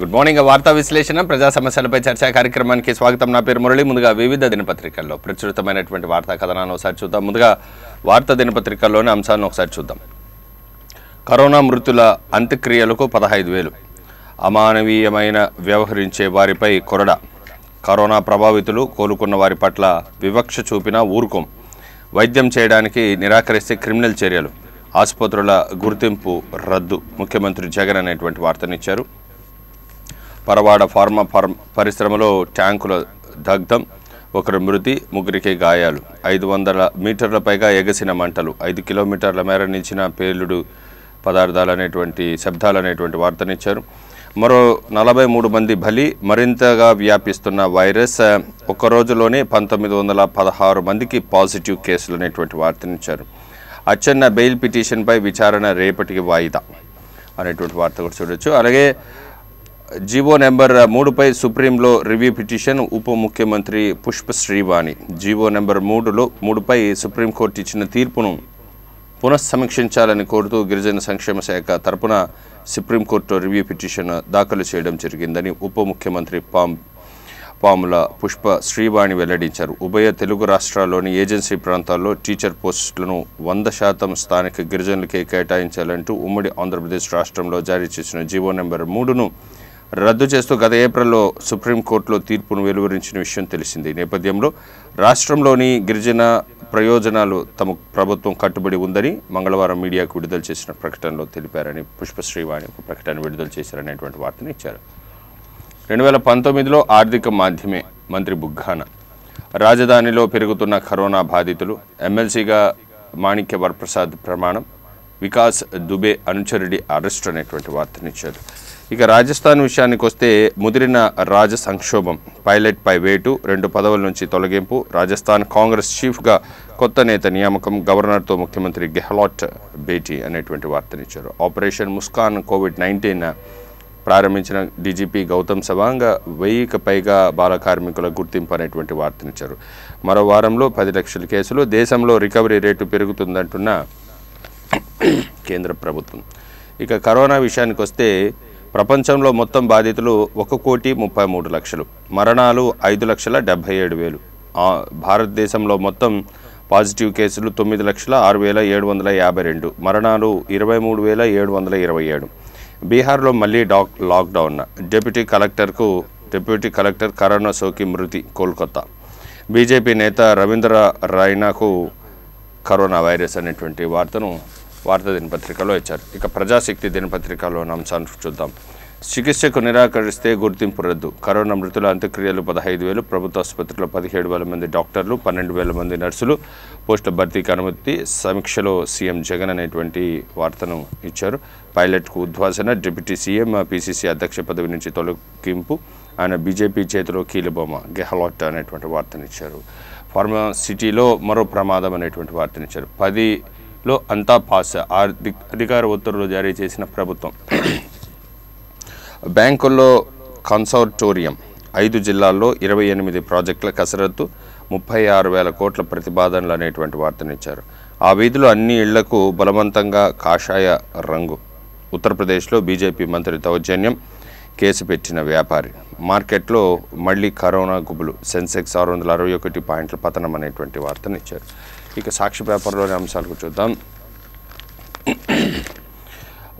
Good morning వార్తా విశ్లేషణ ప్రజా సమస్యలపై చర్చా కార్యక్రమానికి స్వాగతం. నా పేరు మురళి. ముందుగా వివిధ దినపత్రికల్లో ప్రచురితమైనటువంటి వార్తా కథనాన్ని ఒకసారి చూద్దాం. ముందుగా వార్తా దినపత్రికల్లోని అంశాలను ఒకసారి చూద్దాం. కరోనా మృతుల అంత్యక్రియలకు పదహైదు వేలు. అమానవీయమైన వ్యవహరించే వారిపై కొరడ. కరోనా ప్రభావితులు కోలుకున్న వారి పట్ల వివక్ష చూపిన ఊరుకోం. వైద్యం చేయడానికి నిరాకరిస్తే క్రిమినల్ చర్యలు. ఆసుపత్రుల గుర్తింపు రద్దు. ముఖ్యమంత్రి జగన్ అనేటువంటి వార్తనిచ్చారు. పరవాడ ఫార్మా ఫార్మ్ పరిశ్రమలో ట్యాంకుల దగ్ధం ఒకరు మృతి ముగ్గురికి గాయాలు. ఐదు వందల మీటర్ల పైగా ఎగసిన మంటలు. ఐదు కిలోమీటర్ల మేర నిలిచిన పేలుడు పదార్థాలు అనేటువంటి శబ్దాలు అనేటువంటి వార్తనిచ్చారు. మరో నలభై మూడు మంది బలి మరింతగా వ్యాపిస్తున్న వైరస్ ఒక రోజులోనే పంతొమ్మిది వందల పదహారు మందికి పాజిటివ్ కేసులు అనేటువంటి వార్తనిచ్చారు. అచ్చెన్న బెయిల్ పిటిషన్పై విచారణ రేపటికి వాయిదా అనేటువంటి వార్త కూడా చూడొచ్చు. అలాగే జీవో నెంబర్ మూడుపై సుప్రీంలో రివ్యూ పిటిషన్ ఉప ముఖ్యమంత్రి పుష్ప శ్రీవాణి. జీవో నెంబర్ మూడులో మూడుపై సుప్రీంకోర్టు ఇచ్చిన తీర్పును పునఃసమీక్షించాలని కోరుతూ గిరిజన సంక్షేమ శాఖ తరపున సుప్రీంకోర్టు రివ్యూ పిటిషన్ దాఖలు చేయడం జరిగిందని ఉప ముఖ్యమంత్రి పామ్ పాముల పుష్ప శ్రీవాణి వెల్లడించారు. ఉభయ తెలుగు రాష్ట్రాల్లోని ఏజెన్సీ ప్రాంతాల్లో టీచర్ పోస్టులను వంద శాతం స్థానిక గిరిజనులకే కేటాయించాలంటూ ఉమ్మడి ఆంధ్రప్రదేశ్ రాష్ట్రంలో జారీ చేసిన జీవో నెంబర్ మూడును రద్దు చేస్తూ గత ఏప్రిల్లో సుప్రీంకోర్టులో తీర్పును వెలువరించిన విషయం తెలిసింది. ఈ నేపథ్యంలో రాష్ట్రంలోని గిరిజన ప్రయోజనాలు తమ ప్రభుత్వం కట్టుబడి ఉందని మంగళవారం మీడియాకు విడుదల చేసిన ప్రకటనలో తెలిపారని పుష్పశ్రీవాణి ఒక ప్రకటన విడుదల చేశారనేటువంటి వార్తను ఇచ్చారు. రెండు వేల పంతొమ్మిదిలో ఆర్థిక మాధ్యమే మంత్రి బుగ్గాన రాజధానిలో పెరుగుతున్న కరోనా బాధితులు ఎమ్మెల్సీగా మాణిక్య వరప్రసాద్ ప్రమాణం వికాస్ దుబే అనుచరుడి అరెస్ట్ అనేటువంటి వార్తనిచ్చారు ఇక రాజస్థాన్ విషయానికి వస్తే ముదిరిన రాజ సంక్షోభం పైలట్పై వేటు రెండు పదవుల నుంచి తొలగింపు రాజస్థాన్ కాంగ్రెస్ చీఫ్గా కొత్త నేత నియామకం గవర్నర్తో ముఖ్యమంత్రి గెహ్లాట్ భేటీ అనేటువంటి వార్తనిచ్చారు. ఆపరేషన్ ముస్కాన్ కోవిడ్ నైన్టీన్ ప్రారంభించిన డీజీపీ గౌతమ్ సవాంగ్ వెయ్యికి పైగా బాల కార్మికుల గుర్తింపు అనేటువంటి వార్తనిచ్చారు. మరో వారంలో పది లక్షల కేసులు దేశంలో రికవరీ రేటు పెరుగుతుందంటున్న కేంద్ర ప్రభుత్వం. ఇక కరోనా విషయానికి వస్తే ప్రపంచంలో మొత్తం బాధితులు ఒక కోటి ముప్పై మూడు లక్షలు. మరణాలు ఐదు లక్షల డెబ్భై ఏడు వేలు. భారతదేశంలో మొత్తం పాజిటివ్ కేసులు తొమ్మిది లక్షల ఆరు వేల ఏడు వందల యాభై రెండు. మరణాలు ఇరవై మూడు వేల ఏడు వందల ఇరవై ఏడు. బీహార్లో మళ్ళీ డాక్ లాక్డౌన్. డిప్యూటీ కలెక్టర్కు డిప్యూటీ కలెక్టర్ కరోనా సోకి మృతి కోల్కతా. బీజేపీ నేత రవీంద్ర రైనాకు కరోనా వైరస్ అనేటువంటి వార్తను వార్తా దినపత్రికలో ఇచ్చారు. ఇక ప్రజాశక్తి దినపత్రికలోని అంశాన్ని చూద్దాం. చికిత్సకు నిరాకరిస్తే గుర్తింపు రద్దు. కరోనా మృతుల అంత్యక్రియలు పదహైదు వేలు ప్రభుత్వ ఆసుపత్రిలో పదిహేడు వేల మంది డాక్టర్లు పన్నెండు వేల మంది నర్సులు పోస్టుల భర్తీకి అనుమతి సమీక్షలో సీఎం జగన్ అనేటువంటి వార్తను ఇచ్చారు. పైలట్కు ఉద్వాసన డిప్యూటీ సీఎం పీసీసీ అధ్యక్ష పదవి నుంచి తొలగింపు ఆయన బీజేపీ చేతిలో కీలుబొమ్మ గెహ్లాట్ అనేటువంటి వార్తనిచ్చారు ఫార్మా సిటీలో మరో ప్రమాదం అనేటువంటి వార్తనిచ్చారు పది లో అంతా పాస్. అధికార ఉత్తర్వులు జారీ చేసిన ప్రభుత్వం. బ్యాంకుల్లో కన్సర్టోరియం. ఐదు జిల్లాల్లో ఇరవై ఎనిమిది ప్రాజెక్టుల కసరత్తు ముప్పై ఆరు వేల కోట్ల ప్రతిపాదనలు అనేటువంటి వార్తనిచ్చారు. ఆ వీధిలో అన్ని ఇళ్ళకు బలవంతంగా కాషాయ రంగు. ఉత్తరప్రదేశ్లో బీజేపీ మంత్రి దౌర్జన్యం కేసు పెట్టిన వ్యాపారి. మార్కెట్లో మళ్ళీ కరోనా గుబులు. సెన్సెక్స్ ఆరు వందల అరవై ఒకటి పాయింట్ల పతనం అనేటువంటి వార్తనిచ్చారు. ఇక సాక్షి పేపర్లోని అంశాలకు చూద్దాం.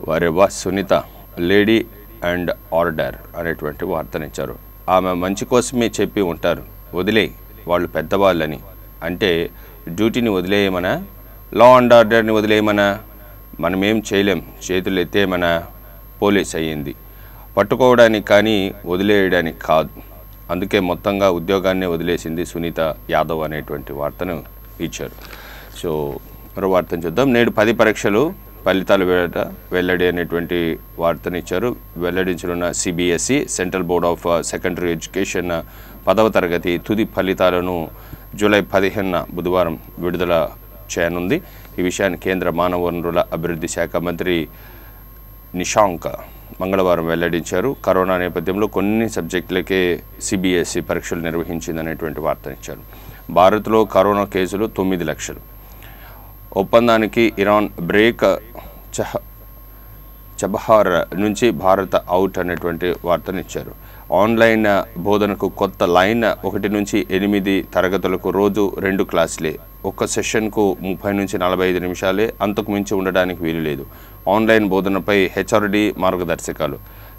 వరివా సునీత లేడీ అండ్ ఆర్డర్ అనేటువంటి వార్తనిచ్చారు. ఆమె మంచి కోసమే చెప్పి ఉంటారు. వదిలే వాళ్ళు పెద్దవాళ్ళని. అంటే డ్యూటీని వదిలేయమనా? లా అండ్ ఆర్డర్ని వదిలేయమనా? మనమేం చేయలేం. చేతులు ఎత్తేయమనా? పోలీస్ అయ్యింది. పట్టుకోవడానికి కానీ వదిలేయడానికి కాదు. అందుకే మొత్తంగా ఉద్యోగాన్నే వదిలేసింది సునీత యాదవ్ అనేటువంటి వార్తను ఇచ్చారు. సో మరో వార్తను చూద్దాం. నేడు పది పరీక్షలు ఫలితాలు వేట వెల్లడి అనేటువంటి వార్తనిచ్చారు వెల్లడించనున్న CBSE central board of secondary education పదవ తరగతి తుది ఫలితాలను జూలై పదిహేనున బుధవారం విడుదల చేయనుంది. ఈ విషయాన్ని కేంద్ర మానవ వనరుల అభివృద్ధి శాఖ మంత్రి నిషాంక్ మంగళవారం వెల్లడించారు. కరోనా నేపథ్యంలో కొన్ని సబ్జెక్టులకే సిబిఎస్ఈ పరీక్షలు నిర్వహించిందనేటువంటి వార్తనిచ్చారు. భారత్లో కరోనా కేసులు తొమ్మిది లక్షలు. ఒప్పందానికి ఇరాన్ బ్రేక్ చహ చబహార్ నుంచి భారత్ అవుట్ అనేటువంటి వార్తనిచ్చారు ఆన్లైన్ బోధనకు కొత్త లైన్ ఒకటి నుంచి ఎనిమిది తరగతులకు రోజు రెండు క్లాసులే. ఒక్క సెషన్కు ముప్పై నుంచి నలభై ఐదు నిమిషాలే. అంతకు మించి ఉండడానికి వీలు లేదు. ఆన్లైన్ బోధనపై హెచ్ఆర్డి మార్గదర్శకాలు.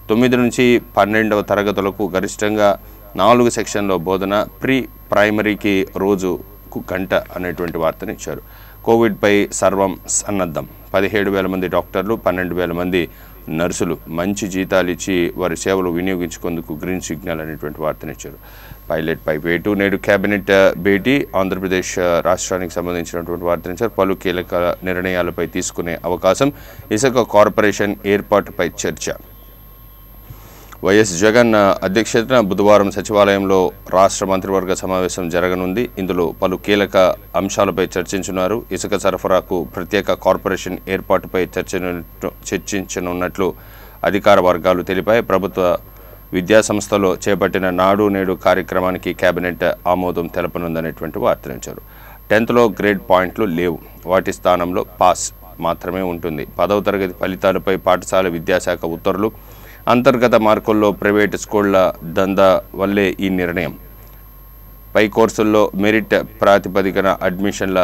తొమ్మిది నుంచి పన్నెండవ తరగతులకు గరిష్టంగా నాలుగు సెక్షన్లో బోధన ప్రీ ప్రైమరీకి రోజుకు గంట అనేటువంటి వార్తనిచ్చారు కోవిడ్పై సర్వం సన్నద్ధం. పదిహేడు వేల మంది డాక్టర్లు పన్నెండు వేల మంది నర్సులు మంచి జీతాలు ఇచ్చి వారి సేవలు వినియోగించుకుందుకు గ్రీన్ సిగ్నల్ అనేటువంటి వార్తనిచ్చారు పైలట్ పై వేటు నేడు కేబినెట్ భేటీ ఆంధ్రప్రదేశ్ రాష్ట్రానికి సంబంధించినటువంటి వార్తనిచ్చారు పలు కీలక నిర్ణయాలపై తీసుకునే అవకాశం ఇసుక కార్పొరేషన్ ఏర్పాటుపై చర్చ. వైఎస్ జగన్ అధ్యక్షతన బుధవారం సచివాలయంలో రాష్ట్ర మంత్రివర్గ సమావేశం జరగనుంది. ఇందులో పలు కీలక అంశాలపై చర్చించున్నారు ఇసుక సరఫరాకు ప్రత్యేక కార్పొరేషన్ ఏర్పాటుపై చర్చను చర్చించనున్నట్లు అధికార వర్గాలు తెలిపాయి. ప్రభుత్వ విద్యాసంస్థలో చేపట్టిన నాడు నేడు కార్యక్రమానికి కేబినెట్ ఆమోదం తెలపనుందనేటువంటి వార్తనించారు టెన్త్లో గ్రేడ్ పాయింట్లు లేవు. వాటి స్థానంలో పాస్ మాత్రమే ఉంటుంది. పదవ తరగతి ఫలితాలపై పాఠశాల విద్యాశాఖ ఉత్తర్వులు అంతర్గత మార్కుల్లో ప్రైవేటు స్కూళ్ళ దందా వల్లే ఈ నిర్ణయం. పై కోర్సుల్లో మెరిట్ ప్రాతిపదికన అడ్మిషన్ల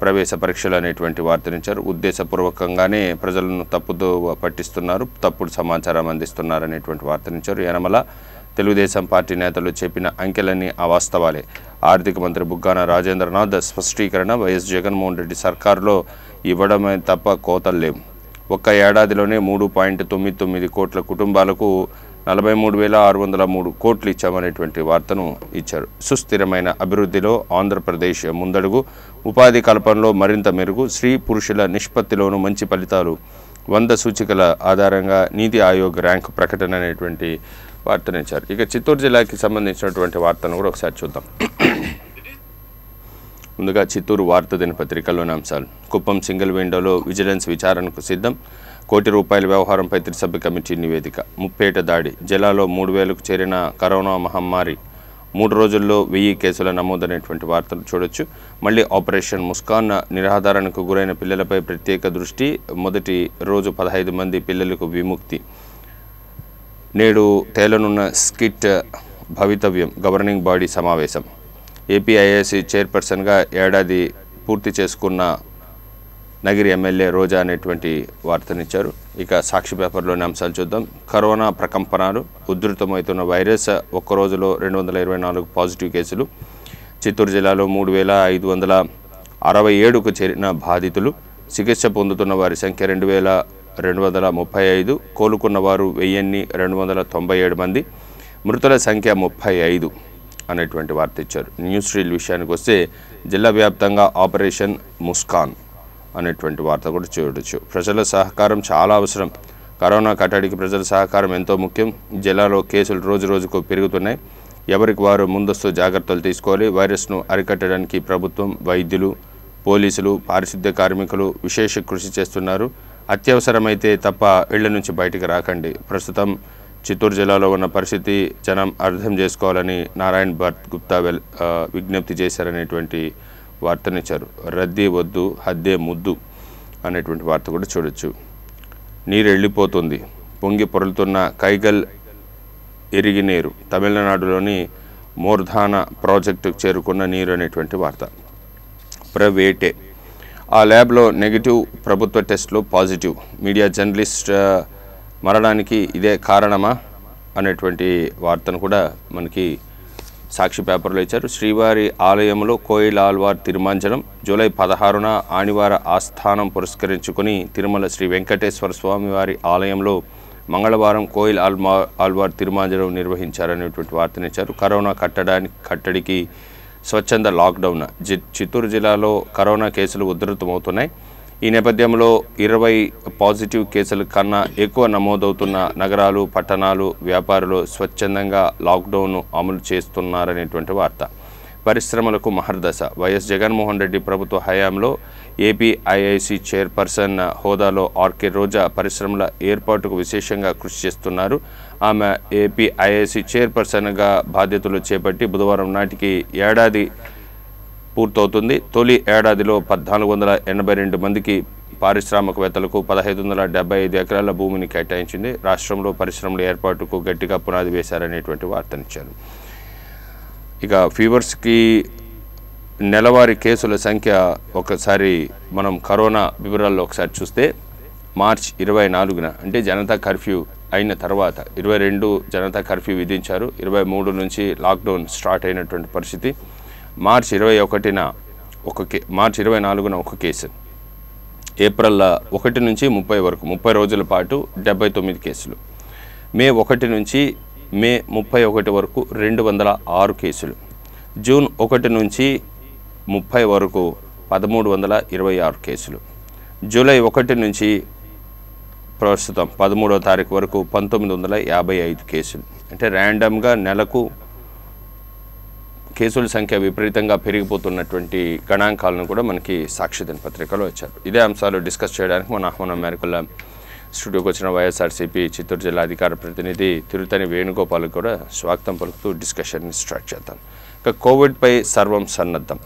ప్రవేశ పరీక్షలు అనేటువంటి వార్తనిచ్చారు. ఉద్దేశపూర్వకంగానే ప్రజలను తప్పుతో పట్టిస్తున్నారు తప్పుడు సమాచారం అందిస్తున్నారు అనేటువంటి వార్తనించారు యనమల తెలుగుదేశం పార్టీ నేతలు చెప్పిన అంకెలన్నీ అవాస్తవాలే. ఆర్థిక మంత్రి బుగ్గాన రాజేంద్రనాథ్ స్పష్టీకరణ వైఎస్ జగన్మోహన్ రెడ్డి సర్కారులో ఇవ్వడమే తప్ప కోతలు లేవు. ఒక్క ఏడాదిలోనే మూడు పాయింట్ తొమ్మిది తొమ్మిది కోట్ల కుటుంబాలకు నలభై మూడు వేల ఆరు వందల మూడు కోట్లు ఇచ్చామనేటువంటి వార్తను ఇచ్చారు. సుస్థిరమైన అభివృద్ధిలో ఆంధ్రప్రదేశ్ ముందడుగు ఉపాధి కల్పనలో మరింత మెరుగు స్త్రీ పురుషుల నిష్పత్తిలోనూ మంచి ఫలితాలు. వంద సూచికల ఆధారంగా నీతి ఆయోగ్ ర్యాంక్ ప్రకటన అనేటువంటి వార్తను ఇచ్చారు. ఇక చిత్తూరు జిల్లాకి సంబంధించినటువంటి వార్తను కూడా ఒకసారి చూద్దాం. ముందుగా చిత్తూరు వార్త దినపత్రికలోని అంశాలు కుప్పం సింగిల్ విండోలో విజిలెన్స్ విచారణకు సిద్ధం. కోటి రూపాయల వ్యవహారంపై త్రిసభ్య కమిటీ నివేదిక. ముప్పేట దాడి. జిల్లాలో మూడు వేలకు చేరిన కరోనా మహమ్మారి. మూడు రోజుల్లో వెయ్యి కేసుల నమోదైనటువంటి వార్తలు చూడొచ్చు. మళ్ళీ ఆపరేషన్ ముస్కాన్ నిరాధారణకు గురైన పిల్లలపై ప్రత్యేక దృష్టి. మొదటి రోజు పదహైదు మంది పిల్లలకు విముక్తి. నేడు తేలనున్న స్కిట్ భవితవ్యం గవర్నింగ్ బాడీ సమావేశం. ఏపీఐఏసీ చైర్పర్సన్గా ఏడాది పూర్తి చేసుకున్న నగిరి ఎమ్మెల్యే రోజా అనేటువంటి వార్తనిచ్చారు. ఇక సాక్షి పేపర్లోని అంశాలు చూద్దాం. కరోనా ప్రకంపనలు ఉధృతమవుతున్న వైరస్ ఒక్క రోజులో రెండు వందల ఇరవై నాలుగు పాజిటివ్ కేసులు చిత్తూరు జిల్లాలో మూడు వేల ఐదు వందల అరవై ఏడుకు చేరిన బాధితులు చికిత్స పొందుతున్న వారి సంఖ్య రెండు వేల రెండు వందల ముప్పై ఐదు కోలుకున్న వారు వెయ్యిన్ని రెండు వందల తొంభై ఏడు మంది మృతుల సంఖ్య ముప్పై ఐదు. అనేటువంటి వార్త ఇచ్చారు. న్యూస్ రీల్ విషయానికి వస్తే జిల్లా వ్యాప్తంగా ఆపరేషన్ ముస్కాన్ అనేటువంటి వార్త కూడా చూడవచ్చు ప్రజల సహకారం చాలా అవసరం. కరోనా కట్టడికి ప్రజల సహకారం ఎంతో ముఖ్యం. జిల్లాలో కేసులు రోజు రోజుకు పెరుగుతున్నాయి. ఎవరికి వారు ముందస్తు జాగ్రత్తలు తీసుకోవాలి? వైరస్ను అరికట్టడానికి ప్రభుత్వం వైద్యులు పోలీసులు పారిశుద్ధ్య కార్మికులు విశేష కృషి చేస్తున్నారు. అత్యవసరమైతే తప్ప ఇళ్ళ నుంచి బయటికి రాకండి. ప్రస్తుతం చిత్తూరు జిల్లాలో ఉన్న పరిస్థితి జనం అర్థం చేసుకోవాలని నారాయణ్ భట్ గుప్తా వెల్ విజ్ఞప్తి చేశారనేటువంటి వార్తనిచ్చారు. రద్దీ వద్దు హద్దే ముద్దు అనేటువంటి వార్త కూడా చూడొచ్చు. నీరు వెళ్ళిపోతుంది పొంగి పొరలుతున్న కైగల్ ఎరిగి నీరు. తమిళనాడులోని మోర్ధాన ప్రాజెక్టుకు చేరుకున్న నీరు అనేటువంటి వార్త. ప్రైవేటే. ఆ ల్యాబ్లో నెగిటివ్ ప్రభుత్వ టెస్ట్లో పాజిటివ్. మీడియా జర్నలిస్ట్ మరణానికి ఇదే కారణమా అనేటువంటి వార్తను కూడా మనకి సాక్షి పేపర్లో ఇచ్చారు. శ్రీవారి ఆలయంలో కోయిల్ ఆల్వార్ తిరుమాంజనం జూలై పదహారున ఆనివార ఆస్థానం పురస్కరించుకొని తిరుమల శ్రీ వెంకటేశ్వర స్వామివారి ఆలయంలో మంగళవారం కోయిల్ ఆల్మా ఆల్వార్ తిరుమాంజనం నిర్వహించారనేటువంటి వార్తనిచ్చారు కరోనా కట్టడానికి కట్టడికి స్వచ్ఛంద లాక్డౌన్ చిత్తూరు జిల్లాలో కరోనా కేసులు ఉధృతమవుతున్నాయి. ఈ నేపథ్యంలో ఇరవై పాజిటివ్ కేసుల కన్నా ఎక్కువ నమోదవుతున్న నగరాలు పట్టణాలు వ్యాపారులు స్వచ్ఛందంగా లాక్డౌన్ను అమలు చేస్తున్నారనేటువంటి వార్త. పరిశ్రమలకు మహర్దశ వైఎస్ జగన్మోహన్ రెడ్డి ప్రభుత్వ హయాంలో ఏపీఐఐసి చైర్పర్సన్ హోదాలో ఆర్కే రోజా పరిశ్రమల ఏర్పాటుకు విశేషంగా కృషి చేస్తున్నారు. ఆమె ఏపీఐఐసి చైర్పర్సన్గా బాధ్యతలు చేపట్టి బుధవారం నాటికి ఏడాది పూర్తవుతుంది. తొలి ఏడాదిలో పద్నాలుగు వందల ఎనభై రెండు మందికి పారిశ్రామికవేత్తలకు పదహైదు వందల డెబ్బై ఐదు ఎకరాల భూమిని కేటాయించింది. రాష్ట్రంలో పరిశ్రమల ఏర్పాటుకు గట్టిగా పునాది వేశారనేటువంటి వార్తనిచ్చారు. ఇక ఫీవర్స్కి నెలవారీ కేసుల సంఖ్య ఒకసారి మనం కరోనా వివరాల్లో ఒకసారి చూస్తే మార్చ్ ఇరవై నాలుగున అంటే జనతా కర్ఫ్యూ అయిన తర్వాత ఇరవై రెండు జనతా కర్ఫ్యూ విధించారు. ఇరవై మూడు నుంచి లాక్డౌన్ స్టార్ట్ అయినటువంటి పరిస్థితి. మార్చ్ ఇరవై ఒకటిన ఒక కే మార్చ్ ఇరవై నాలుగున ఒక కేసు. ఏప్రిల్ ఒకటి నుంచి ముప్పై వరకు ముప్పై రోజుల పాటు డెబ్బై తొమ్మిది కేసులు. మే ఒకటి నుంచి మే ముప్పై ఒకటి వరకు రెండు వందల ఆరు కేసులు. జూన్ ఒకటి నుంచి ముప్పై వరకు పదమూడు వందల ఇరవై ఆరు కేసులు. జూలై ఒకటి నుంచి ప్రస్తుతం పదమూడవ తారీఖు వరకు పంతొమ్మిది వందల యాభై ఐదు కేసులు. అంటే ర్యాండమ్గా నెలకు కేసుల సంఖ్య విపరీతంగా పెరిగిపోతున్నటువంటి గణాంకాలను కూడా మనకి సాక్షిదిన పత్రికలో వచ్చారు ఇదే అంశాలు డిస్కస్ చేయడానికి మన ఆహ్వానం మేరకుల స్టూడియోకి వచ్చిన వైఎస్ఆర్సీపీ చిత్తూరు జిల్లా అధికార ప్రతినిధి తిరుతని వేణుగోపాల్ కూడా స్వాగతం పలుకుతూ డిస్కషన్ని స్టార్ట్ చేద్దాం. ఇక కోవిడ్పై సర్వం సన్నద్ధం.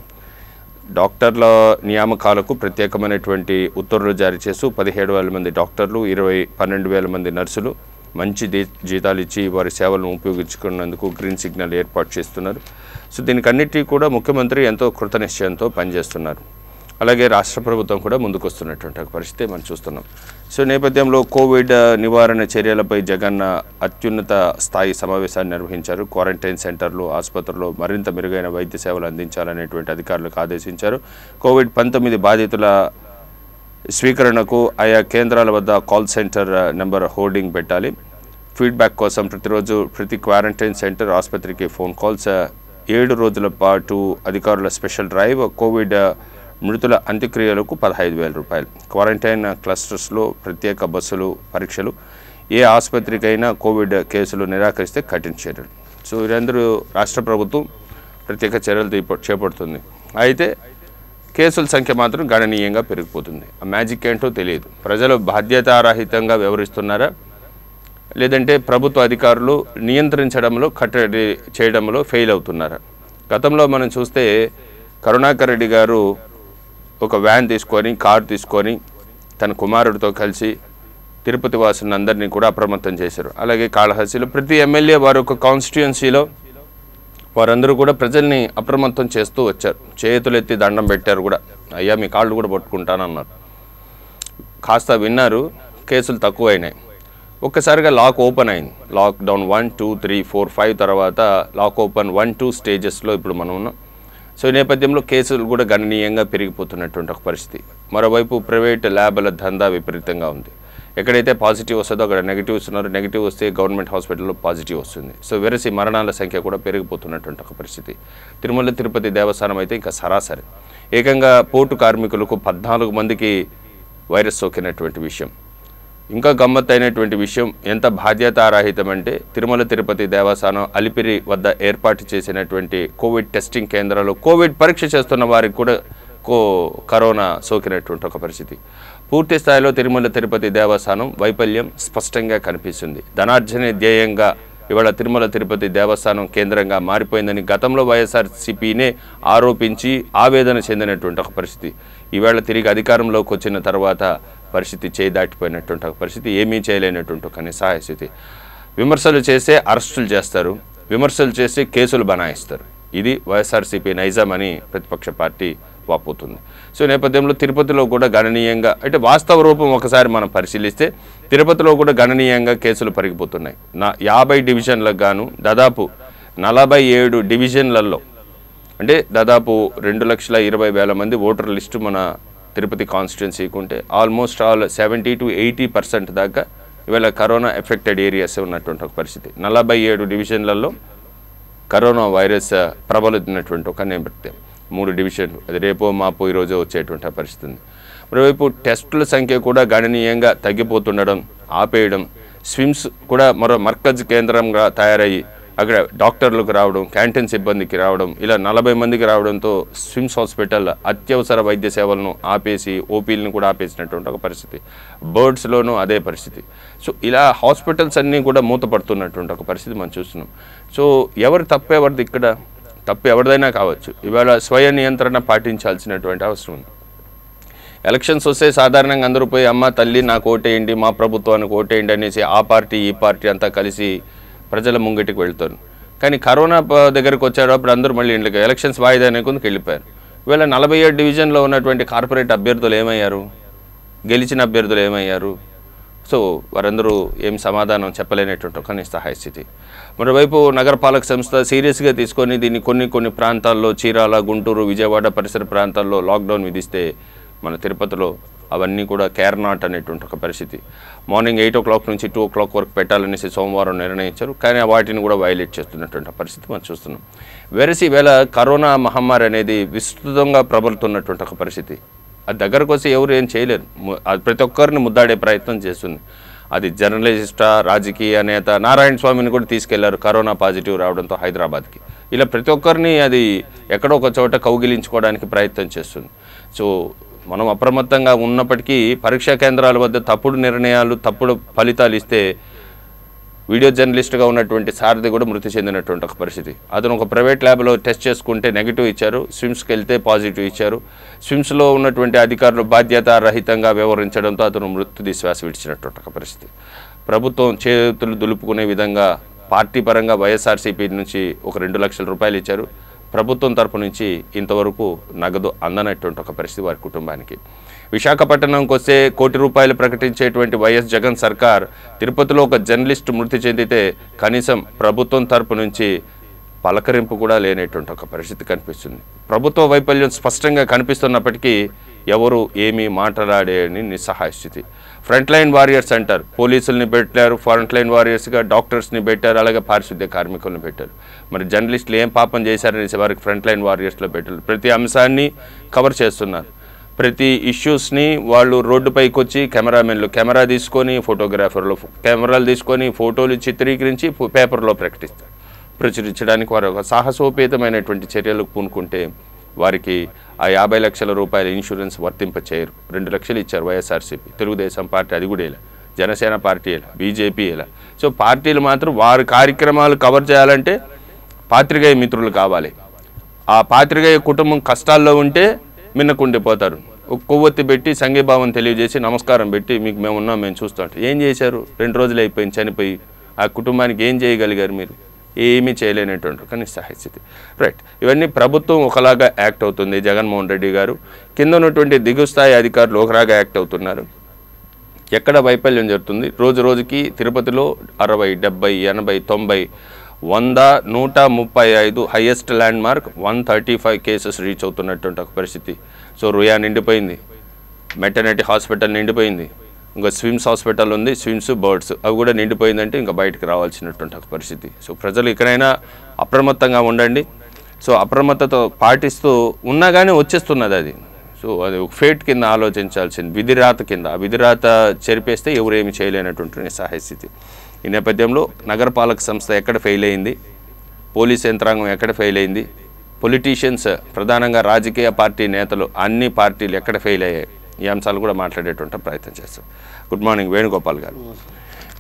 డాక్టర్ల నియామకాలకు ప్రత్యేకమైనటువంటి ఉత్తర్వులు జారీ చేస్తూ పదిహేడు వేల మంది డాక్టర్లు ఇరవై పన్నెండు వేల మంది నర్సులు మంచి జీతాలు ఇచ్చి వారి సేవలను ఉపయోగించుకున్నందుకు గ్రీన్ సిగ్నల్ ఏర్పాటు చేస్తున్నారు. సో దీనికన్నిటికీ కూడా ముఖ్యమంత్రి ఎంతో కృతనిశ్చయంతో పనిచేస్తున్నారు. అలాగే రాష్ట్ర ప్రభుత్వం కూడా ముందుకొస్తున్నటువంటి ఒక పరిస్థితి మనం చూస్తున్నాం. సో నేపథ్యంలో కోవిడ్ నివారణ చర్యలపై జగన్ అత్యున్నత స్థాయి సమావేశాన్ని నిర్వహించారు. క్వారంటైన్ సెంటర్లు ఆసుపత్రుల్లో మరింత మెరుగైన వైద్య సేవలు అందించాలనేటువంటి అధికారులకు ఆదేశించారు. కోవిడ్ పంతొమ్మిది బాధితుల స్వీకరణకు ఆయా కేంద్రాల వద్ద కాల్ సెంటర్ నెంబర్ హోర్డింగ్ పెట్టాలి. ఫీడ్బ్యాక్ కోసం ప్రతిరోజు ప్రతి క్వారంటైన్ సెంటర్ ఆసుపత్రికి ఫోన్ కాల్స్ ఏడు రోజుల పాటు అధికారుల స్పెషల్ డ్రైవ్ కోవిడ్ మృతుల అంత్యక్రియలకు పదహైదు వేల రూపాయలు. క్వారంటైన్ క్లస్టర్స్లో ప్రత్యేక బస్సులు పరీక్షలు ఏ ఆసుపత్రికైనా కోవిడ్ కేసులు నిరాకరిస్తే కఠిన చర్యలు. సో వీరందరూ రాష్ట్ర ప్రభుత్వం ప్రత్యేక చర్యలు చేపడుతుంది. అయితే కేసుల సంఖ్య మాత్రం గణనీయంగా పెరిగిపోతుంది. ఆ మ్యాజిక్ ఏంటో తెలియదు. ప్రజలు బాధ్యతారహితంగా వ్యవహరిస్తున్నారా? లేదంటే ప్రభుత్వ అధికారులు నియంత్రించడంలో కట్టడి చేయడంలో ఫెయిల్ అవుతున్నారు. గతంలో మనం చూస్తే కరుణాకర్ రెడ్డి గారు ఒక వ్యాన్ తీసుకొని కారు తీసుకొని తన కుమారుడితో కలిసి తిరుపతి వాసులను అందరినీ కూడా అప్రమత్తం చేశారు. అలాగే కాళహస్తిలో ప్రతి ఎమ్మెల్యే వారి ఒక కాన్స్టిట్యుయెన్సీలో వారందరూ కూడా ప్రజల్ని అప్రమత్తం చేస్తూ వచ్చారు. చేతులెత్తి దండం పెట్టారు కూడా. అయ్యా మీ కాళ్ళు కూడా పట్టుకుంటానన్నారు. కాస్త విన్నారు కేసులు తక్కువైనాయి. ఒక్కసారిగా లాక్ ఓపెన్ అయింది. Lockdown one two three four five తర్వాత లాక్ ఓపెన్ వన్ టూ స్టేజెస్లో ఇప్పుడు మనం ఉన్నాం. సో ఈ నేపథ్యంలో కేసులు కూడా గణనీయంగా పెరిగిపోతున్నటువంటి ఒక పరిస్థితి. మరోవైపు ప్రైవేట్ ల్యాబ్ల దందా విపరీతంగా ఉంది. ఎక్కడైతే పాజిటివ్ వస్తుందో అక్కడ నెగిటివ్ వస్తున్నారు. నెగిటివ్ వస్తే గవర్నమెంట్ హాస్పిటల్లో పాజిటివ్ వస్తుంది. సో వెరసి మరణాల సంఖ్య కూడా పెరిగిపోతున్నటువంటి ఒక పరిస్థితి. తిరుమల తిరుపతి దేవస్థానం అయితే ఇంకా సరాసరి. ఏకంగా పోర్టు కార్మికులకు పద్నాలుగు మందికి వైరస్ సోకినటువంటి విషయం. ఇంకా గమ్మత్తైనటువంటి విషయం ఎంత బాధ్యతారాహితం అంటే తిరుమల తిరుపతి దేవస్థానం అలిపిరి వద్ద ఏర్పాటు చేసినటువంటి కోవిడ్ టెస్టింగ్ కేంద్రాలు కోవిడ్ పరీక్ష చేస్తున్న వారికి కూడా కో కరోనా సోకినటువంటి ఒక పరిస్థితి. పూర్తి స్థాయిలో తిరుమల తిరుపతి దేవస్థానం వైఫల్యం స్పష్టంగా కనిపిస్తుంది. ధనార్జనే ధ్యేయంగా ఇవాళ తిరుమల తిరుపతి దేవస్థానం కేంద్రంగా మారిపోయిందని గతంలో వైఎస్ఆర్సీపీనే ఆరోపించి ఆవేదన చెందినటువంటి ఒక పరిస్థితి. ఈవేళ తిరిగి అధికారంలోకి వచ్చిన తర్వాత పరిస్థితి చేయి దాటిపోయినటువంటి పరిస్థితి ఏమీ చేయలేనటువంటి ఒక నిస్సహాయ స్థితి విమర్శలు చేస్తే అరెస్టులు చేస్తారు విమర్శలు చేసి కేసులు బనాయిస్తారు. ఇది వైఎస్ఆర్సీపీ నైజాం అని ప్రతిపక్ష పార్టీ వాపోతుంది. సో నేపథ్యంలో తిరుపతిలో కూడా గణనీయంగా అంటే వాస్తవ రూపం ఒకసారి మనం పరిశీలిస్తే తిరుపతిలో కూడా గణనీయంగా కేసులు పరిగిపోతున్నాయి. నా యాభై డివిజన్లకు గాను దాదాపు నలభై ఏడు డివిజన్లలో అంటే దాదాపు రెండు లక్షల ఇరవై వేల మంది ఓటర్ లిస్టు మన తిరుపతి కాన్స్టిట్యున్సీకి ఉంటే almost all seventy to eighty percent దాకా ఇవాళ కరోనా ఎఫెక్టెడ్ ఏరియాస్ ఉన్నటువంటి ఒక పరిస్థితి. నలభై ఏడు డివిజన్లలో కరోనా వైరస్ ప్రబలుతున్నటువంటి ఒక నేపథ్యం. మూడు డివిజన్లు అది రేపో మాపో ఈరోజు వచ్చేటువంటి పరిస్థితి ఉంది. మరోవైపు టెస్టుల సంఖ్య కూడా గణనీయంగా తగ్గిపోతుండడం ఆపేయడం స్విమ్స్ కూడా మరో మర్కజ్ కేంద్రంగా తయారయ్యి అక్కడ డాక్టర్లకు రావడం క్యాంటీన్ సిబ్బందికి రావడం ఇలా నలభై మందికి రావడంతో స్విమ్స్ హాస్పిటల్ అత్యవసర వైద్య సేవలను ఆపేసి ఓపీలను కూడా ఆపేసినటువంటి ఒక పరిస్థితి. బర్డ్స్లోనూ అదే పరిస్థితి. సో ఇలా హాస్పిటల్స్ అన్నీ కూడా మూతపడుతున్నటువంటి ఒక పరిస్థితి మనం చూస్తున్నాం. సో ఎవరు తప్పెవరిది ఇక్కడ? తప్పు ఎవరిదైనా కావచ్చు. ఇవాళ స్వయ నియంత్రణ పాటించాల్సినటువంటి అవసరం ఉంది. ఎలక్షన్స్ వస్తే సాధారణంగా అందరూ పోయి అమ్మ తల్లి నాకు ఓటేయండి మా ప్రభుత్వానికి ఓటేయండి అనేసి ఆ పార్టీ ఈ పార్టీ అంతా కలిసి ప్రజల ముంగిటికి వెళ్తారు. కానీ కరోనా ప- దగ్గరికి వచ్చేటప్పుడు అందరూ మళ్ళీ ఇంట్లోకి ఎలక్షన్స్ వాయిదా అనేకుందుకు వెళ్ళిపోయారు. ఇవాళ నలభై ఏడు డివిజన్లో ఉన్నటువంటి కార్పొరేట్ అభ్యర్థులు ఏమయ్యారు? గెలిచిన అభ్యర్థులు ఏమయ్యారు? సో వారందరూ ఏం సమాధానం చెప్పలేనటువంటి ఒక నిస్సహాయ స్థితి. మరోవైపు నగరపాలక సంస్థ సీరియస్గా తీసుకొని దీన్ని కొన్ని కొన్ని ప్రాంతాల్లో చీరాల గుంటూరు విజయవాడ పరిసర ప్రాంతాల్లో లాక్డౌన్ విధిస్తే మన తిరుపతిలో అవన్నీ కూడా కేర్ నాట్ అనేటువంటి ఒక పరిస్థితి. మార్నింగ్ ఎయిట్ ఓ క్లాక్ నుంచి టూ ఓ క్లాక్ వరకు పెట్టాలనేసి సోమవారం నిర్ణయించారు. కానీ వాటిని కూడా వైలేట్ చేస్తున్నటువంటి పరిస్థితి మనం చూస్తున్నాం. వెరసి వేళ కరోనా మహమ్మారి అనేది విస్తృతంగా ప్రబలుతున్నటువంటి ఒక పరిస్థితి. అది దగ్గరకు వచ్చి ఎవరు ఏం చేయలేరు. అది ప్రతి ఒక్కరిని ముద్దాడే ప్రయత్నం చేస్తుంది. అది జర్నలిస్టా రాజకీయ నేత నారాయణ స్వామిని కూడా తీసుకెళ్ళారు కరోనా పాజిటివ్ రావడంతో హైదరాబాద్కి. ఇలా ప్రతి ఒక్కరిని అది ఎక్కడో ఒక చోట కౌగిలించుకోవడానికి ప్రయత్నం చేస్తుంది. సో మనం అప్రమత్తంగా ఉన్నప్పటికీ పరీక్షా కేంద్రాల వద్ద తప్పుడు నిర్ణయాలు తప్పుడు ఫలితాలు ఇస్తే వీడియో జర్నలిస్ట్గా ఉన్నటువంటి సారథి కూడా మృతి చెందినటువంటి ఒక పరిస్థితి. అతను ఒక ప్రైవేట్ ల్యాబ్లో టెస్ట్ చేసుకుంటే నెగిటివ్ ఇచ్చారు స్విమ్స్కి వెళ్తే పాజిటివ్ ఇచ్చారు. స్విమ్స్లో ఉన్నటువంటి అధికారులు బాధ్యతారహితంగా వ్యవహరించడంతో అతను మృత్యుది శ్వాస విడిచినటువంటి ఒక పరిస్థితి. ప్రభుత్వం చేతులు దులుపుకునే విధంగా పార్టీ పరంగా వైఎస్ఆర్సీపీ నుంచి ఒక రెండు లక్షల రూపాయలు ఇచ్చారు. ప్రభుత్వం తరపు నుంచి ఇంతవరకు నగదు అందనటువంటి ఒక పరిస్థితి వారి కుటుంబానికి. విశాఖపట్నంకి వస్తే కోటి రూపాయలు ప్రకటించేటువంటి వైఎస్ జగన్ సర్కార్ తిరుపతిలో ఒక జర్నలిస్ట్ మృతి చెందితే కనీసం ప్రభుత్వం తరపు నుంచి పలకరింపు కూడా లేనటువంటి ఒక పరిస్థితి కనిపిస్తుంది. ప్రభుత్వ వైఫల్యం స్పష్టంగా కనిపిస్తున్నప్పటికీ ఎవరు ఏమీ మాట్లాడేని నిస్సహాయ స్థితి. ఫ్రంట్ లైన్ వారియర్స్ అంటారు. పోలీసుల్ని పెట్టారు ఫ్రంట్ లైన్ వారియర్స్గా డాక్టర్స్ని పెట్టారు అలాగే పారిశుద్ధ్య కార్మికులను పెట్టారు. మరి జర్నలిస్టులు ఏం పాపం చేశారనేసి వారికి ఫ్రంట్ లైన్ వారియర్స్లో పెట్టారు. ప్రతి అంశాన్ని కవర్ చేస్తున్నారు. ప్రతి ఇష్యూస్ని వాళ్ళు రోడ్డుపైకి వచ్చి కెమెరామెన్లు కెమెరా తీసుకొని ఫోటోగ్రాఫర్లు కెమెరాలు తీసుకొని ఫోటోలు చిత్రీకరించి పేపర్లో ప్రకటిస్తారు. ప్రచురించడానికి వారు ఒక సాహసోపేతమైనటువంటి చర్యలకు పూనుకుంటే వారికి ఆ యాభై లక్షల రూపాయల ఇన్సూరెన్స్ వర్తింపచేయరు రెండు లక్షలు ఇచ్చారు వైఎస్ఆర్సీపీ. తెలుగుదేశం పార్టీ అది కూడా ఇలా జనసేన పార్టీ ఇలా బీజేపీ ఇలా సో పార్టీలు మాత్రం వారి కార్యక్రమాలు కవర్ చేయాలంటే పాత్రికేయ మిత్రులు కావాలి. ఆ పాత్రికేయ కుటుంబం కష్టాల్లో ఉంటే మిన్నకుండిపోతారు కొవ్వొత్తి పెట్టి సంఘీభావం తెలియజేసి నమస్కారం పెట్టి మీకు మేము ఉన్నాం మేము చూస్తాం ఏం చేశారు? రెండు రోజులు అయిపోయింది చనిపోయి. ఆ కుటుంబానికి ఏం చేయగలిగారు మీరు? ఏమీ చేయలేనటువంటి కానీ స్థితి రైట్ ఇవన్నీ ప్రభుత్వం ఒకలాగా యాక్ట్ అవుతుంది. జగన్మోహన్ రెడ్డి గారు కింద ఉన్నటువంటి దిగుస్థాయి అధికారులు ఒకలాగా యాక్ట్ అవుతున్నారు. ఎక్కడ వైఫల్యం జరుగుతుంది? రోజు రోజుకి తిరుపతిలో అరవై డెబ్బై ఎనభై తొంభై వంద నూట ముప్పై ఐదు highest landmark one thirty five cases reach అవుతున్నటువంటి ఒక పరిస్థితి. సో రుయా నిండిపోయింది. మెటర్నిటీ హాస్పిటల్ నిండిపోయింది. ఇంకా స్విమ్స్ హాస్పిటల్ ఉంది స్విమ్స్ బర్డ్స్ అవి కూడా నిండిపోయిందంటే ఇంకా బయటకు రావాల్సినటువంటి పరిస్థితి. సో ప్రజలు ఇక్కడైనా అప్రమత్తంగా ఉండండి. సో అప్రమత్తతో పాటిస్తూ ఉన్నా కానీ వచ్చేస్తున్నది అది. సో అది ఒక ఫేట్ కింద ఆలోచించాల్సింది విధిరాత కింద ఆ విధిరాత చెరిపేస్తే ఎవరేమి చేయలేనటువంటి నిస్సహాయ ఈ నేపథ్యంలో నగరపాలక సంస్థ ఎక్కడ ఫెయిల్ అయింది? పోలీస్ యంత్రాంగం ఎక్కడ ఫెయిల్ అయింది? పొలిటీషియన్స్ ప్రధానంగా రాజకీయ పార్టీ నేతలు అన్ని పార్టీలు ఎక్కడ ఫెయిల్ అయ్యాయి? ఈ అంశాలు కూడా మాట్లాడేటువంటి ప్రయత్నం చేస్తాం. గుడ్ మార్నింగ్ వేణుగోపాల్ గారు.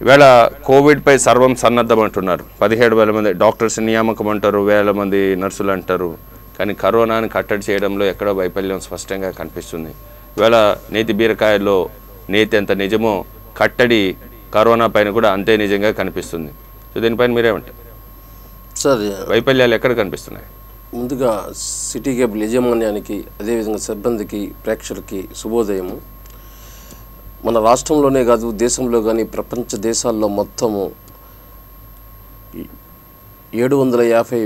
ఈవేళ కోవిడ్పై సర్వం సన్నద్ధం అంటున్నారు. పదిహేడు వేల మంది డాక్టర్స్ నియామకం అంటారు వేల మంది నర్సులు అంటారు. కానీ కరోనాని కట్టడి చేయడంలో ఎక్కడో వైఫల్యం స్పష్టంగా కనిపిస్తుంది. ఈవేళ నేతి బీరకాయల్లో నేతి ఎంత నిజమో కట్టడి కరోనా పైన కూడా అంతే నిజంగా కనిపిస్తుంది. సో దీనిపైన మీరేమంటారు? సార్ వైఫల్యాలు ఎక్కడ కనిపిస్తున్నాయి? ముందుగా సిటీ కేబుల్ యాజమాన్యానికి అదేవిధంగా సిబ్బందికి ప్రేక్షకులకి శుభోదయము. మన రాష్ట్రంలోనే కాదు దేశంలో కానీ ప్రపంచ దేశాల్లో మొత్తము ఏడు వందల యాభై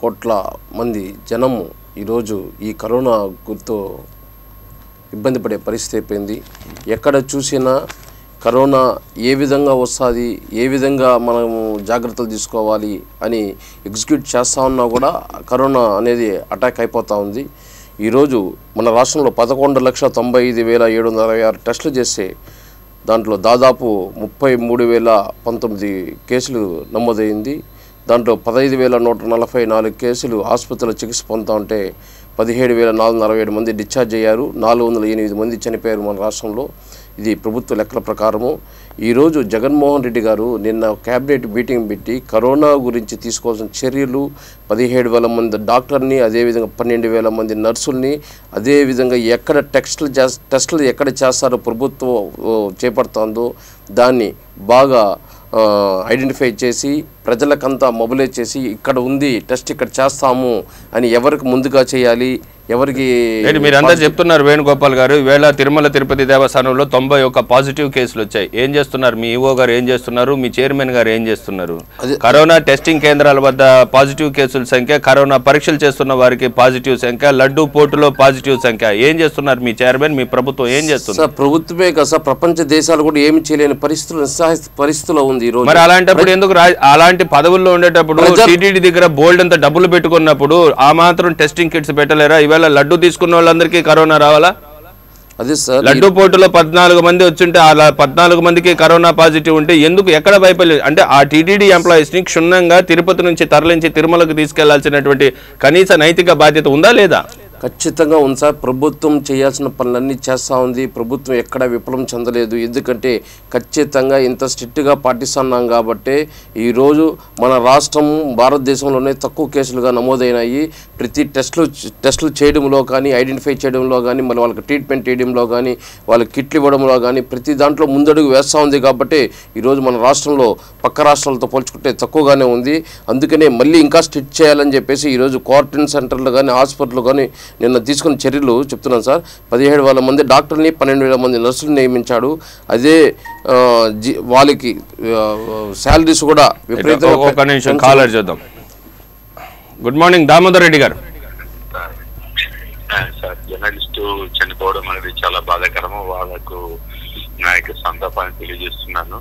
కోట్ల మంది జనము ఈరోజు ఈ కరోనా గుర్తు ఇబ్బంది పడే పరిస్థితి అయిపోయింది. ఎక్కడ చూసినా కరోనా ఏ విధంగా వస్తుంది ఏ విధంగా మనము జాగ్రత్తలు తీసుకోవాలి అని ఎగ్జిక్యూట్ చేస్తా ఉన్నా కూడా కరోనా అనేది అటాక్ అయిపోతూ ఉంది. ఈరోజు మన రాష్ట్రంలో పదకొండు లక్షల తొంభై ఐదు వేల ఏడు వందల అరవై ఆరు టెస్టులు చేస్తే దాంట్లో దాదాపు ముప్పై మూడు వేల పంతొమ్మిది కేసులు నమోదైంది. దాంట్లో పదహైదు వేల నూట నలభై నాలుగు కేసులు ఆసుపత్రిలో చికిత్స పొందుతూ ఉంటే పదిహేడు వేల నాలుగు వందల అరవై ఏడు మంది డిశ్చార్జ్ అయ్యారు. నాలుగు వందల ఎనిమిది మంది చనిపోయారు మన రాష్ట్రంలో. ఇది ప్రభుత్వ లెక్కల ప్రకారము. ఈరోజు జగన్మోహన్ రెడ్డి గారు నిన్న క్యాబినెట్ మీటింగ్ పెట్టి కరోనా గురించి తీసుకోవాల్సిన చర్యలు పదిహేడు వేల మంది డాక్టర్ని అదేవిధంగా పన్నెండు వేల మంది నర్సుల్ని అదేవిధంగా ఎక్కడ టెస్టులు చేస్ టెస్టులు ఎక్కడ చేస్తారో ప్రభుత్వం చేపడుతుందో దాన్ని బాగా ఐడెంటిఫై చేసి ప్రజలకంతా మొబిలైజ్ చేసి ఇక్కడ ఉంది టెస్ట్ ఇక్కడ చేస్తాము అని ఎవరికి ముందుగా చేయాలి ఎవరికి మీరు అందరు చెప్తున్నారు వేణుగోపాల్ గారు ఈవేళ తిరుమల తిరుపతి దేవస్థానంలో తొంభై ఒక్క పాజిటివ్ కేసులు వచ్చాయి. ఏం చేస్తున్నారు? మీ ఈఓ గారు ఏం చేస్తున్నారు? మీ చైర్మన్ గారు ఏం చేస్తున్నారు? కరోనా టెస్టింగ్ కేంద్రాల వద్ద పాజిటివ్ కేసుల సంఖ్య కరోనా పరీక్షలు చేస్తున్న వారికి పాజిటివ్ సంఖ్య లడ్డూ పోటులో పాజిటివ్ సంఖ్య. ఏం చేస్తున్నారు మీ చైర్మన్ మీ ప్రభుత్వం ఏం చేస్తుంది సార్ ప్రభుత్వమే కదా ప్రపంచ దేశాలు కూడా ఏమి చేయలేని పరిస్థితులు నిస్సహాయ పరిస్థితిలో ఉంది ఈ రోజు. మరి అలాంటప్పుడు ఎందుకు అలాంటి పదవుల్లో ఉండేటప్పుడు టీటీడీ దగ్గర బోల్డ్ అంత డబ్బులు పెట్టుకున్నప్పుడు ఆ మాత్రం టెస్టింగ్ కిట్స్ పెట్టలేరా? ఈవేళ లడ్డు తీసుకున్న వాళ్ళందరికీ కరోనా రావాలా? అదే సార్ లడ్డు పోటులో పద్నాలుగు మంది వచ్చుంటే అలా పద్నాలుగు మందికి కరోనా పాజిటివ్ ఉంటే ఎందుకు ఎక్కడ భయపడలేదు? అంటే ఆ టీటీడీ ఎంప్లాయీస్ని క్షుణ్ణంగా తిరుపతి నుంచి తరలించి తిరుమలకు తీసుకెళ్ళాల్సినటువంటి కనీస నైతిక బాధ్యత ఉందా లేదా? ఖచ్చితంగా ఉంది సార్. ప్రభుత్వం చేయాల్సిన పనులన్నీ చేస్తూ ఉంది. ప్రభుత్వం ఎక్కడ విఫలం చెందలేదు. ఎందుకంటే ఖచ్చితంగా ఇంత స్ట్రిక్ట్గా పాటిస్తున్నాం కాబట్టి ఈరోజు మన రాష్ట్రం భారతదేశంలోనే తక్కువ కేసులుగా నమోదైనాయి. ప్రతి టెస్టులు టెస్టులు చేయడంలో కానీ ఐడెంటిఫై చేయడంలో కానీ మళ్ళీ వాళ్ళకి ట్రీట్మెంట్ చేయడంలో కానీ వాళ్ళకి కిట్లు ఇవ్వడంలో కానీ ప్రతి దాంట్లో ముందడుగు వేస్తూ ఉంది కాబట్టి ఈరోజు మన రాష్ట్రంలో పక్క రాష్ట్రాలతో పోల్చుకుంటే తక్కువగానే ఉంది. అందుకనే మళ్ళీ ఇంకా స్ట్రిక్ట్ చేయాలని చెప్పేసి ఈరోజు క్వారంటైన్ సెంటర్లు కానీ హాస్పిటల్ కానీ నిన్న తీసుకున్న చర్యలు చెప్తున్నాను సార్. పదిహేడు వేల మంది డాక్టర్ని పన్నెండు వేల మంది నర్సులు నియమించాడు. అదే వాళ్ళకి శాలరీస్ కూడా విపరీతంగా కాలర్ చూద్దాం. గుడ్ మార్నింగ్ దామోదర్ రెడ్డి గారు. సార్ జర్నలిస్టు చనిపోవడం అనేది చాలా బాధాకరము. వాళ్ళకు నా యొక్క సంతాపాన్ని తెలియజేస్తున్నాను.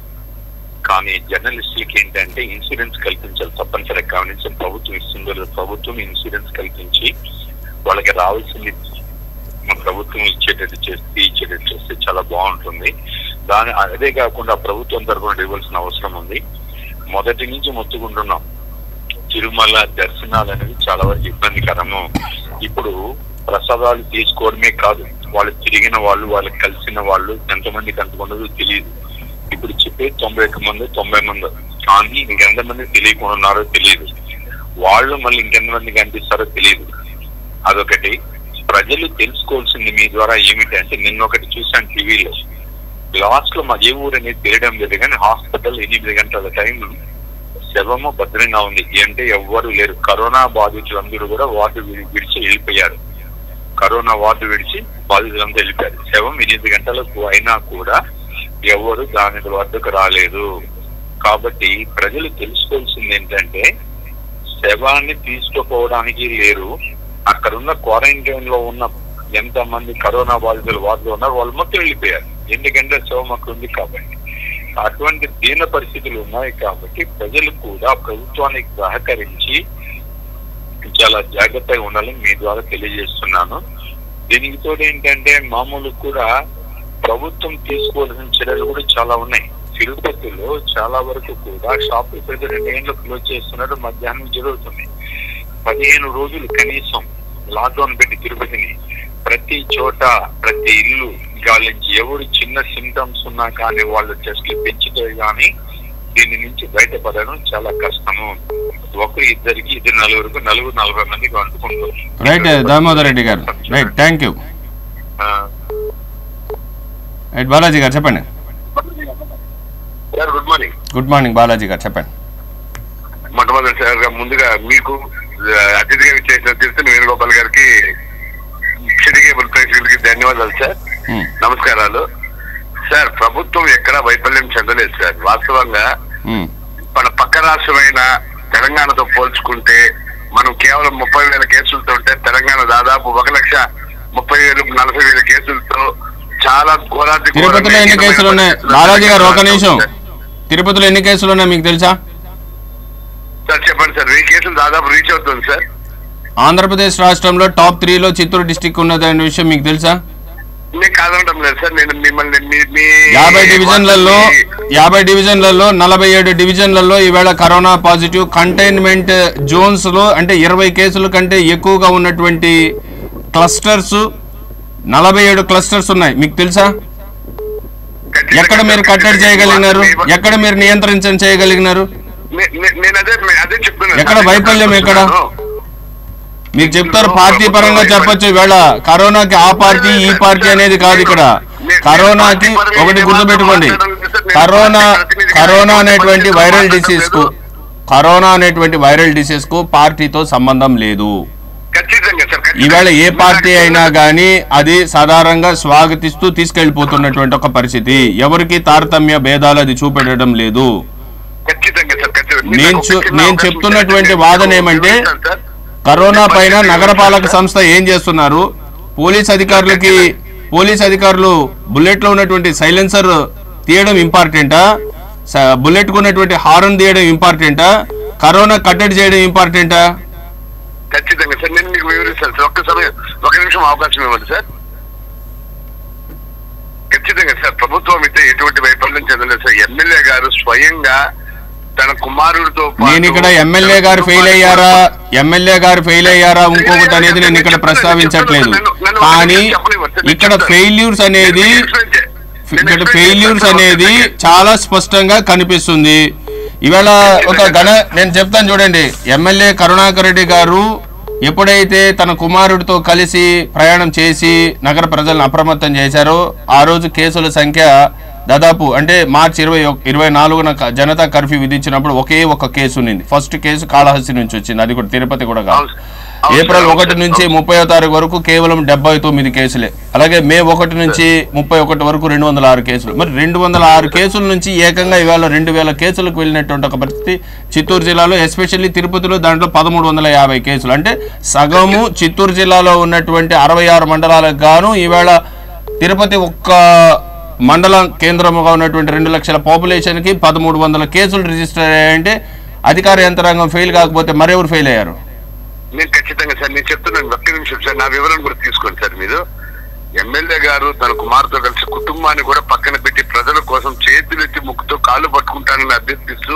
కానీ జర్నలిస్టులకి ఏంటంటే ఇన్సూరెన్స్ కల్పించాలి తప్పనిసరిగా. గమనించిన ప్రభుత్వం ఇస్తుందో ప్రభుత్వం ఇన్సూరెన్స్ కల్పించి వాళ్ళకి రావాల్సింది మన ప్రభుత్వం ఇచ్చేటట్టు చేస్తే ఇచ్చేటట్టు చేస్తే చాలా బాగుంటుంది. దాని అదే కాకుండా ప్రభుత్వం తరఫున ఇవ్వాల్సిన అవసరం ఉంది. మొదటి నుంచి మొత్తుకుంటున్నాం తిరుమల దర్శనాలు అనేది చాలా వరకు ఇబ్బందికరము. ఇప్పుడు ప్రసాదాలు తీసుకోవడమే కాదు వాళ్ళు తిరిగిన వాళ్ళు వాళ్ళు కలిసిన వాళ్ళు ఎంతమందికి అంతమంది తెలియదు. ఇప్పుడు చెప్పే తొంభై ఒక్క మంది తొంభై మంది. కానీ ఇంకెంతమంది తెలియకుండా ఉన్నారో తెలియదు. వాళ్ళు మళ్ళీ ఇంకెంతమంది కనిపిస్తారో తెలియదు. అదొకటి. ప్రజలు తెలుసుకోవాల్సింది మీ ద్వారా ఏమిటంటే నిన్న ఒకటి చూశాను టీవీలో. లాస్ట్లో మా ఏ ఊరు అనేది తెలియడం లేదు కానీ హాస్పిటల్ ఎనిమిది గంటల టైం శవము భద్రంగా ఉంది. అంటే ఎవ్వరు లేరు. కరోనా బాధితులందరూ కూడా వార్డు విడిచి వెళ్ళిపోయారు. కరోనా వార్డు విడిచి బాధితులంతా వెళ్ళిపోయారు. శవం ఎనిమిది గంటలకు అయినా కూడా ఎవరు దాని వద్దకు రాలేదు. కాబట్టి ప్రజలు తెలుసుకోవాల్సింది ఏంటంటే శవాన్ని తీసుకుపోవడానికి లేరు. అక్కడ ఉన్న క్వారంటైన్లో ఉన్న ఎంత మంది కరోనా బాధితులు వార్డులో ఉన్నారు వాళ్ళు మొత్తం వెళ్ళిపోయారు. ఎందుకంటే శవం అక్కడ ఉంది కాబట్టి. అటువంటి దీన పరిస్థితులు ఉన్నాయి కాబట్టి ప్రజలు కూడా ప్రభుత్వానికి సహకరించి చాలా జాగ్రత్తగా ఉండాలని మీ ద్వారా తెలియజేస్తున్నాను. దీనికి తోడు ఏంటంటే మామూలు కూడా ప్రభుత్వం తీసుకోవాల్సిన చర్యలు కూడా చాలా ఉన్నాయి. తిరుపతిలో చాలా వరకు కూడా షాపులు ప్రజలు రెండు క్లోజ్ చేస్తున్నారు మధ్యాహ్నం జరుగుతుంది. పదిహేను రోజులు కనీసం లాక్డౌన్ పెట్టి తిరుపతిని ప్రతి చోట ప్రతి ఇల్లు గాలించి ఎవరు చిన్న సిమ్టమ్స్ ఉన్నా కానీ వాళ్ళు టెస్ట్లు పెంచితే గానీ దీని నుంచి బయటపడడం చాలా కష్టము. ఒకరు ఇద్దరికి ఇద్దరు నలుగురికి నలుగురు నలభై మందికి అంటుకుంటారు right Damodar Reddy garu. Right thank you right Balaji garu చెప్పండి. Good morning. Good morning Balaji garu చెప్పండి. మొట్టమొదటిసారిగా ముందుగా మీకు అతిథిగా చేసిన తిరుపతి వేణుగోపాల్ గారికి సిటీ కేబుల్ ప్రేక్షకులకి ధన్యవాదాలు సార్. నమస్కారాలు. సార్ ప్రభుత్వం ఎక్కడా వైఫల్యం చెందలేదు సార్. వాస్తవంగా. మన పక్క రాష్ట్రమైన తెలంగాణతో పోల్చుకుంటే మనం కేవలం ముప్పై వేల కేసులతో ఉంటే తెలంగాణ దాదాపు ఒక లక్ష ముప్పై వేలు నలభై వేల కేసులతో చాలా ఘోరాతి తిరుపతిలో ఎన్ని కేసులు ఉన్నాయి? బాలాజీ గారు ఒక నిమిషం. తిరుపతిలో ఎన్ని కేసులు ఉన్నాయి మీకు తెలుసా? సార్ చెప్పండి సార్. వెయ్యి కేసులు దాదాపు రీచ్ అవుతుంది సార్. ఆంధ్రప్రదేశ్ రాష్ట్రంలో టాప్ త్రీలో చిత్తూరు డిస్టిక్ ఉన్నదనే విషయం మీకు తెలుసా? యాభై డివిజన్లలో యాభై డివిజన్లలో నలభై ఏడు డివిజన్లలో ఈవేళ కరోనా పాజిటివ్. కంటైన్మెంట్ జోన్స్లో అంటే ఇరవై కేసుల కంటే ఎక్కువగా ఉన్నటువంటి క్లస్టర్స్ నలభై ఏడు క్లస్టర్స్ ఉన్నాయి. మీకు తెలుసా? ఎక్కడ మీరు కట్టడి చేయగలిగినారు? ఎక్కడ మీరు నియంత్రించడం చేయగలిగినారు? నేను అదే అదే చెప్తున్నాను ఎక్కడ వైఫల్యం ఎక్కడ? మీరు చెప్తారు పార్టీ పరంగా చెప్పొచ్చు ఈవేళ. కరోనాకి ఆ పార్టీ ఈ పార్టీ అనేది కాదు ఇక్కడ. కరోనాకి ఒకటి గుర్తుపెట్టుకోండి. కరోనా కరోనా అనేటువంటి వైరల్ డిసీజ్కు కరోనా అనేటువంటి వైరల్ డిసీజ్కు పార్టీతో సంబంధం లేదు. ఈవేళ ఏ పార్టీ అయినా కానీ అది సాధారణంగా స్వాగతిస్తూ తీసుకెళ్ళిపోతున్నటువంటి ఒక పరిస్థితి. ఎవరికి తారతమ్య భేదాలు అది చూపెట్టడం లేదు. నేను చెప్తున్నటువంటి. వాదన ఏమంటే. కరోనా పైన నగరపాలక సంస్థ ఏం చేస్తున్నారు? పోలీస్ అధికారులకి పోలీస్ అధికారులు బుల్లెట్లో ఉన్నటువంటి సైలెన్సర్ తీయడం ఇంపార్టెంటా? బుల్లెట్ ఉన్నటువంటి హారన్ తీయడం ఇంపార్టెంటా? కరోనా కట్టడి చేయడం ఇంపార్టెంటా? ఖచ్చితంగా సార్. నేను మీకు వివరిస్తాను సార్. ఒక్క సమయం ఒక నిమిషం అవకాశం ఇవ్వండి సార్. ఖచ్చితంగా సార్. ప్రభుత్వం అయితే ఎటువంటి వైఫల్యం చెందలేదు సార్. ఎమ్మెల్యే గారు స్వయంగా తన కుమారుడితో నేను ఇక్కడ ఎమ్మెల్యే గారు ఫెయిల్ అయ్యారా? ఎమ్మెల్యే గారు ఫెయిల్ అయ్యారా? ఇంకొకటి అనేది నేను ఇక్కడ ప్రస్తావించట్లేదు. కానీ ఇక్కడ ఫెయిల్యూర్స్ అనేది ఇక్కడ ఫెయిల్యూర్స్ అనేది చాలా స్పష్టంగా కనిపిస్తుంది. ఇవాళ ఒక ఘన నేను చెప్తాను చూడండి. ఎమ్మెల్యే కరుణాకర్ రెడ్డి గారు ఎప్పుడైతే తన కుమారుడితో కలిసి ప్రయాణం చేసి నగర ప్రజలను అప్రమత్తం చేశారో ఆ రోజు కేసుల సంఖ్య దాదాపు అంటే మార్చి ఇరవై ఇరవై నాలుగున జనతా కర్ఫ్యూ విధించినప్పుడు ఒకే ఒక కేసు ఉన్నింది. ఫస్ట్ కేసు కాళహస్తి నుంచి వచ్చింది. అది కూడా తిరుపతి కూడా కాదు. ఏప్రిల్ ఒకటి నుంచి. ముప్పై తారీఖు వరకు కేవలం డెబ్బై తొమ్మిది కేసులే. అలాగే మే ఒకటి నుంచి ముప్పై ఒకటి వరకు రెండు వందల ఆరు కేసులు. మరి రెండు వందల ఆరు కేసుల నుంచి ఏకంగా ఇవాళ రెండు వేల కేసులకు వెళ్ళినటువంటి ఒక పరిస్థితి చిత్తూరు జిల్లాలో ఎస్పెషల్లీ తిరుపతిలో దాంట్లో పదమూడు వందల యాభై కేసులు. అంటే సగము చిత్తూరు జిల్లాలో ఉన్నటువంటి అరవై ఆరు మండలాలకు గాను ఈవేళ తిరుపతి ఒక్క మండలం కేంద్రముగా ఉన్నటువంటి రెండు లక్షల పాపులేషన్కి పదమూడు వందల కేసులు రిజిస్టర్ అయ్యాయంటే అధికార యంత్రాంగం ఫెయిల్ కాకపోతే మరెవరు ఫెయిల్ అయ్యారు? నేను ఖచ్చితంగా సార్ నేను చెప్తున్నాను ఒక్క నిమిషం సార్ నా వివరణ కూడా తీసుకోండి సార్ మీరు. ఎమ్మెల్యే గారు తన కుమార్తో కలిసి కుటుంబాన్ని కూడా పక్కన పెట్టి ప్రజల కోసం చేతులెత్తి ముక్కుతో కాళ్ళు పట్టుకుంటానని అభ్యర్థిస్తూ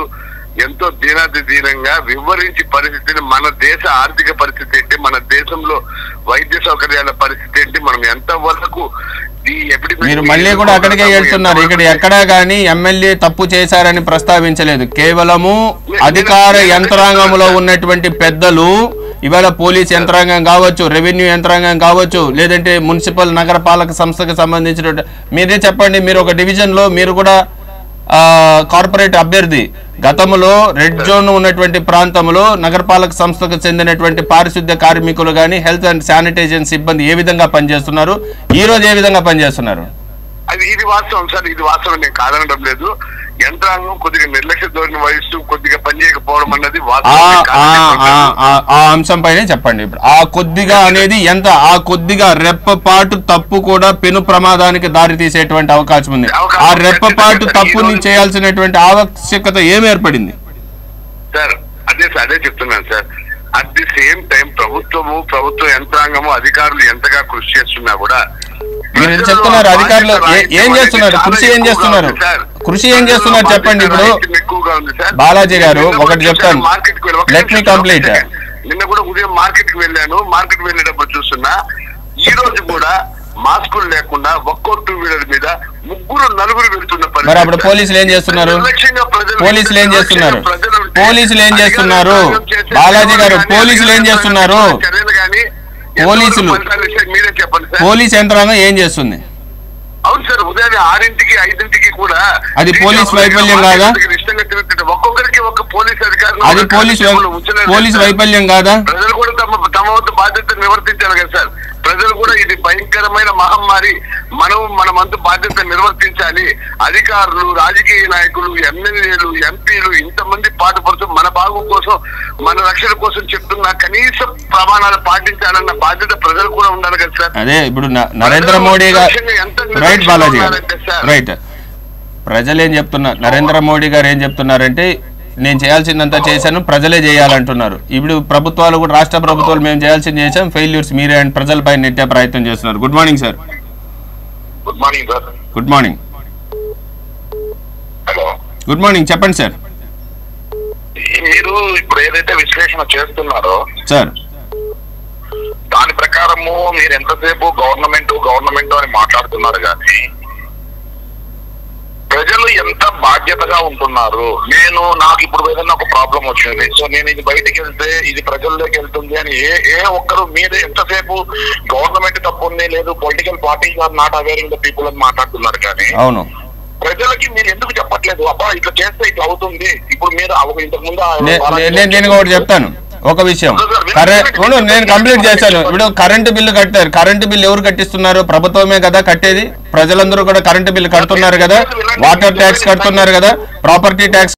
ఎంతో దీనాది దీనంగా వివరించి పరిస్థితిని మన దేశ ఆర్థిక పరిస్థితి ఏంటి? మన దేశంలో వైద్య సౌకర్యాల పరిస్థితి ఏంటి? మనం ఎంత వరకు మీరు మళ్ళీ కూడా అక్కడికే వెళ్తున్నారు. ఇక్కడ ఎక్కడా కానీ ఎమ్మెల్యే తప్పు చేశారని ప్రస్తావించలేదు. కేవలము అధికార యంత్రాంగంలో ఉన్నటువంటి పెద్దలు ఇవాళ పోలీస్ యంత్రాంగం కావచ్చు రెవెన్యూ యంత్రాంగం కావచ్చు లేదంటే మున్సిపల్ నగరపాలక సంస్థకు సంబంధించిన మీరే చెప్పండి మీరు ఒక డివిజన్లో మీరు కూడా కార్పొరేట్ అభ్యర్థి. గతంలో రెడ్ జోన్ ఉన్నటువంటి ప్రాంతంలో నగరపాలక సంస్థకు చెందినటువంటి పారిశుద్ధ్య కార్మికులు కానీ హెల్త్ అండ్ శానిటైజేషన్ సిబ్బంది ఏ విధంగా పనిచేస్తున్నారు? ఈ రోజు ఏ విధంగా పనిచేస్తున్నారు? అది ఇది వాస్తవం సార్ ఇది వాస్తవం నేను కాదనడం లేదు. యంత్రాంగం కొద్దిగా నిర్లక్ష్య ధోరణి వహిస్తూ కొద్దిగా పనిచేయకపోవడం అన్నది ఆ అంశం పైనే చెప్పండి ఇప్పుడు. ఆ కొద్దిగా అనేది ఎంత ఆ కొద్దిగా రెప్పపాటు తప్పు కూడా పెను ప్రమాదానికి దారి తీసేటువంటి అవకాశం ఉంది. ఆ రెప్పపాటు తప్పుని చేయాల్సినటువంటి ఆవశ్యకత ఏం ఏర్పడింది? సార్ అదే సార్ అదే చెప్తున్నాను sir. At the same time ప్రభుత్వము ప్రభుత్వ యంత్రాంగము అధికారులు ఎంతగా కృషి చేస్తున్నా కూడా మీరు చెప్తున్నారు? అధికారులు ఏ- చేస్తున్నారు? కృషి ఏం చేస్తున్నారు? కృషి ఏం చేస్తున్నారు చెప్పండి ఇప్పుడు? ఎక్కువగా ఉంది సార్. బాలాజీ గారు ఒకటి చెప్తాను. complete. ఒక సెకండ్. నిన్న కూడా ఉదయం మార్కెట్కి వెళ్ళాను. మార్కెట్ వెళ్ళేటప్పుడు చూస్తున్నా ఈ రోజు కూడా మాస్కులు లేకుండా ఒక్కో టూ వీలర్ మీద ముగ్గురు నలుగురు వెళ్తున్న పరిస్థితి. మరి అప్పుడు పోలీసులు ఏం చేస్తున్నారు? పోలీసులు ఏం చేస్తున్నారు? పోలీసులు ఏం చేస్తున్నారు? బాలాజీ గారు, పోలీసులు ఏం చేస్తున్నారు? పోలీసులు. పోలీస్ యంత్రాంగం ఏం చేస్తుంది అవును సార్ ఉదయం ఆరింటికి ఐదింటికి కూడా అది పోలీస్ వైఫల్యం కాదా? ఒక్కొక్కరికి ఒక పోలీస్ అధికారులు అది పోలీస్ పోలీస్. వైఫల్యం కాదా ప్రజలు కూడా తమ తమ వంతు బాధ్యత నిర్వర్తించాలి కదా సార్ ప్రజలు కూడా ఇది భయంకరమైన మహమ్మారి. మనం మన వంతు బాధ్యత నిర్వర్తించాలి. అధికారులు రాజకీయ నాయకులు ఎమ్మెల్యేలు ఎంపీలు ఇంతమంది పాటుపడుతూ మన బాగు కోసం మన రక్షణ కోసం చెప్తున్న కనీస ప్రమాణాలు పాటించాలన్న బాధ్యత ప్రజలు కూడా ఉండాలి కదా సార్. అదే ఇప్పుడు నరేంద్ర మోడీ గారు రైట్ బాలాజీ రైట్. ప్రజలు ఏం చెప్తున్నారు? నరేంద్ర మోడీ గారు ఏం చెప్తున్నారంటే నేను చేయాల్సిందంతా చేశాను ప్రజలే చేయాలంటున్నారు. ఇప్పుడు ప్రభుత్వాలు కూడా రాష్ట్ర ప్రభుత్వాలు మేము చేయాల్సింది చేశాం ఫెయిల్యూర్స్ మీరే అండ్ ప్రజలపై నెట్టే ప్రయత్నం చేస్తున్నారు. Good morning sir good morning sir good morning hello good morning చెప్పండి సార్ మీరు ఇప్పుడు ఏదైతే విశ్లేషణ చేస్తున్నారో సార్ దాని ప్రకారము మీరు ఎంతసేపు గవర్నమెంట్ గవర్నమెంట్ అని మాట్లాడుతున్నారు కానీ ప్రజలు ఎంత బాధ్యతగా ఉంటున్నారు నేను నాకు ఇప్పుడు ఏదైనా ఒక ప్రాబ్లం వచ్చింది. సో నేను ఇది బయటికి వెళ్తే ఇది ప్రజల్లోకి వెళ్తుంది అని ఏ ఏ ఒక్కరు మీద ఎంతసేపు గవర్నమెంట్ తప్పు ఉంది లేదు political parties are not awaring the people అని మాట్లాడుతున్నారు కానీ అవును. ప్రజలకి మీరు ఎందుకు చెప్పట్లేదు? అబ్బా ఇట్లా చేస్తే ఇట్లా అవుతుంది. ఇప్పుడు మీరు ఇంతకు ముందు నేను ఒకటి చెప్తాను. ఒక విషయం. కరెంట్ నేను కంప్లీట్ చేశాను. ఇప్పుడు కరెంటు బిల్లు కట్టారు. కరెంటు బిల్లు ఎవరు కట్టిస్తున్నారు? ప్రభుత్వమే కదా కట్టేది. ప్రజలందరూ కూడా కరెంటు బిల్లు కడుతున్నారు కదా. వాటర్ ట్యాక్స్ కడుతున్నారు కదా. ప్రాపర్టీ ట్యాక్స్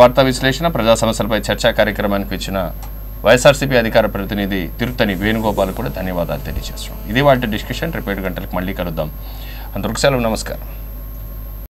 వార్తా విశ్లేషణ ప్రజా సమస్యలపై చర్చా కార్యక్రమానికి ఇచ్చిన వైఎస్ఆర్సీపీ అధికార ప్రతినిధి తిరుత్తని వేణుగోపాల్ కూడా ధన్యవాదాలు తెలియజేస్తున్నాం. ఇది వాటి డిస్కషన్ రేపు ఏడు గంటలకు మళ్ళీ కలుద్దాం. అందరికి సెలవు నమస్కారం.